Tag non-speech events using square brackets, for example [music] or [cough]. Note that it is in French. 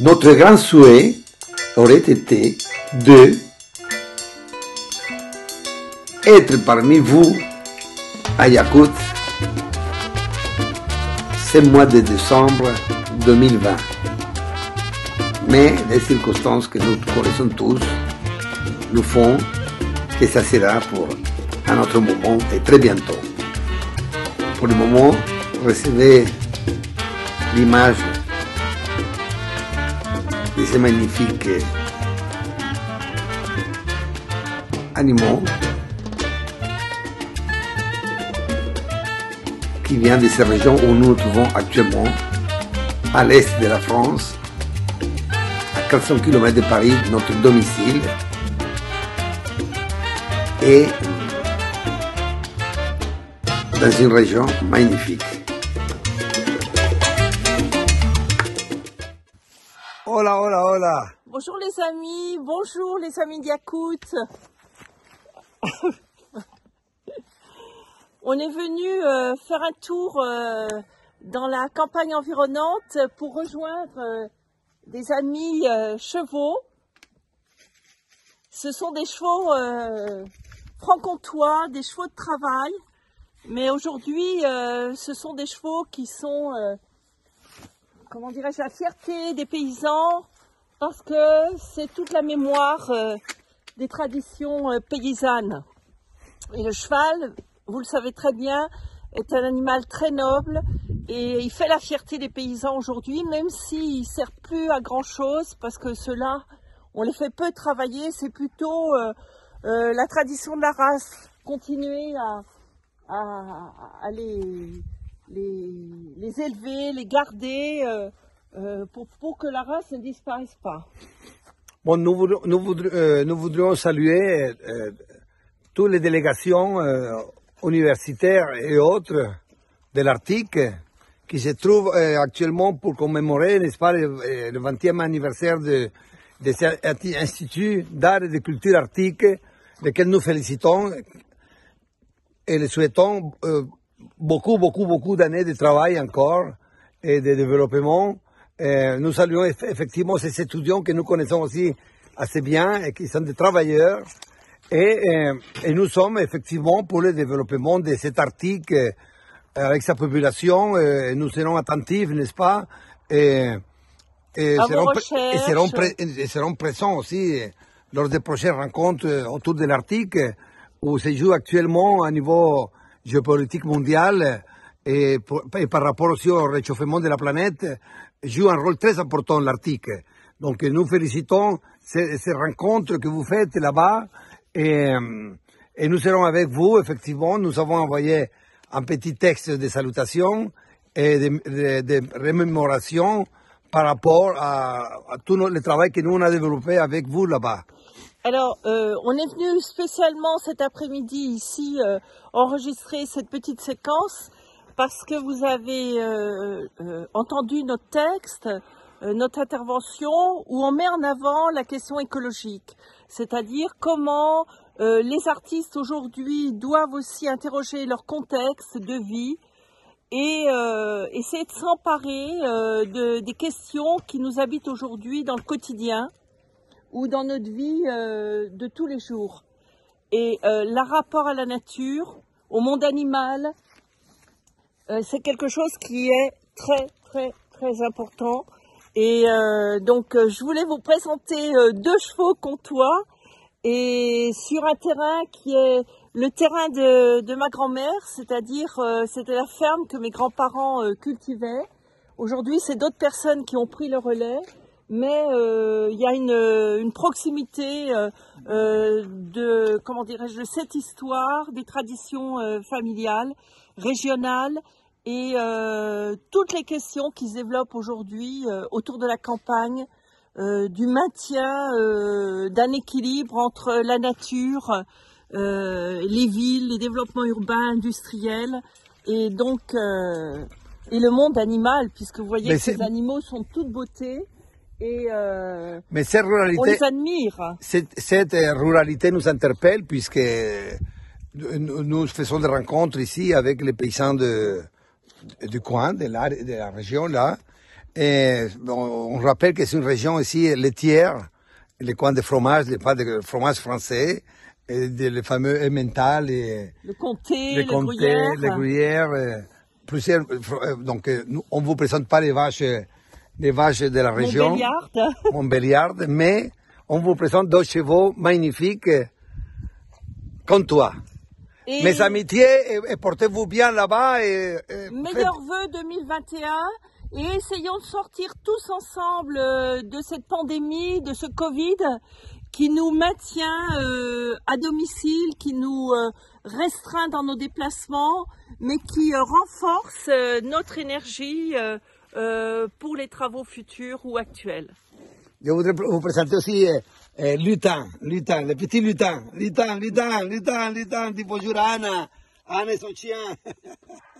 Notre grand souhait aurait été de être parmi vous à Yakout ce mois de décembre 2020. Mais les circonstances que nous connaissons tous nous font que ça sera pour un autre moment et très bientôt. Pour le moment, recevez l'image de ces magnifiques animaux qui vient de ces régions où nous nous trouvons actuellement, à l'est de la France, à 400 km de Paris, notre domicile, et dans une région magnifique. Hola, hola, hola. Bonjour les amis, bonjour les amis d'Yakout. [laughs] On est venu euh, faire un tour euh, dans la campagne environnante pour rejoindre euh, des amis chevaux. Ce sont des chevaux franc-comtois, des chevaux de travail. Mais aujourd'hui, ce sont des chevaux qui sont, comment dirais-je, la fierté des paysans parce que c'est toute la mémoire euh, des traditions euh, paysannes. Et le cheval, vous le savez très bien, est un animal très noble et il fait la fierté des paysans aujourd'hui, même s'il ne sert plus à grand chose parce que ceux-là, on les fait peu travailler, c'est plutôt euh, la tradition de la race, continuer à, à, à les, les, élever, les garder euh, euh, pour, pour que la race ne disparaisse pas. Bon, nous, voudrions, euh, saluer toutes les délégations universitaires et autres de l'Arctique qui se trouvent actuellement pour commémorer, n'est-ce pas, le, euh, le 20e anniversaire de, de cet institut d'art et de culture arctique, lequel nous félicitons et les souhaitons beaucoup, beaucoup, beaucoup d'années de travail encore et de développement. Euh, nous saluons eff- effectivement ces étudiants que nous connaissons aussi assez bien et qui sont des travailleurs. Et, euh, et nous sommes effectivement pour le développement de cet article euh, avec sa population. et nous serons attentifs, n'est-ce pas? Et, et et serons présents aussi lors des prochaines rencontres autour de l'Arctique où se joue actuellement à niveau géopolitique mondial euh, et, par rapport aussi au réchauffement de la planète, joue un rôle très important l'Arctique. Donc nous félicitons ces, rencontres que vous faites là-bas et, euh, et nous serons avec vous, effectivement. Nous avons envoyé un petit texte de salutation et de, de- par rapport à, tout le travail que nous on a développé avec vous là-bas. Alors, euh, on est venu spécialement cet après-midi ici euh, enregistrer cette petite séquence parce que vous avez euh, euh, entendu notre texte, notre intervention où on met en avant la question écologique, c'est-à-dire comment les artistes aujourd'hui doivent aussi interroger leur contexte de vie et essayer de s'emparer de, des questions qui nous habitent aujourd'hui dans le quotidien ou dans notre vie euh, de tous les jours. Et euh, le rapport à la nature, au monde animal, euh, c'est quelque chose qui est très très très important. Et donc je voulais vous présenter deux chevaux comtois et sur un terrain qui est le terrain de, ma grand-mère, c'est-à-dire c'était la ferme que mes grands-parents cultivaient. Aujourd'hui, c'est d'autres personnes qui ont pris le relais, mais euh, il y a une, une proximité euh, euh, de comment dirais-je de cette histoire, des traditions euh, familiales, régionales et euh, toutes les questions qui se développent aujourd'hui euh, autour de la campagne, euh, du maintien euh, d'un équilibre entre la nature, euh, les villes, les développements urbains, industriels, et donc euh, et le monde animal, puisque vous voyez Mais que ces animaux sont de toute beauté et euh, Mais cette on ruralité, les admire. cette, cette, euh, ruralité nous interpelle puisque nous nous faisons des rencontres ici avec les paysans de, du coin, de la, de la région là. Et on, on rappelle que c'est une région ici laitière, les coins de fromage, les pas de fromage français, et de, les fameux Emmental, et Le comté, les le comtés, les gruyères, euh, plusieurs. euh, Donc, euh, nous, on vous présente pas les vaches, les vaches de la région, Montbéliard. [laughs] Montbéliard, mais on vous présente deux chevaux magnifiques comme toi. Et Mes amitiés, et, et portez-vous bien là-bas et, et meilleurs vœux 2021 et essayons de sortir tous ensemble euh, de cette pandémie, de ce Covid qui nous maintient euh, à domicile, qui nous euh, restreint dans nos déplacements, mais qui euh, renforce notre énergie euh, pour les travaux futurs ou actuels. Je voudrais vous présenter aussi euh, euh, Lutin, Lutin, le petit Lutin, Lutin, Lutin, Lutin, Lutin, dis bonjour à Anna, Anna et son chien. [laughs]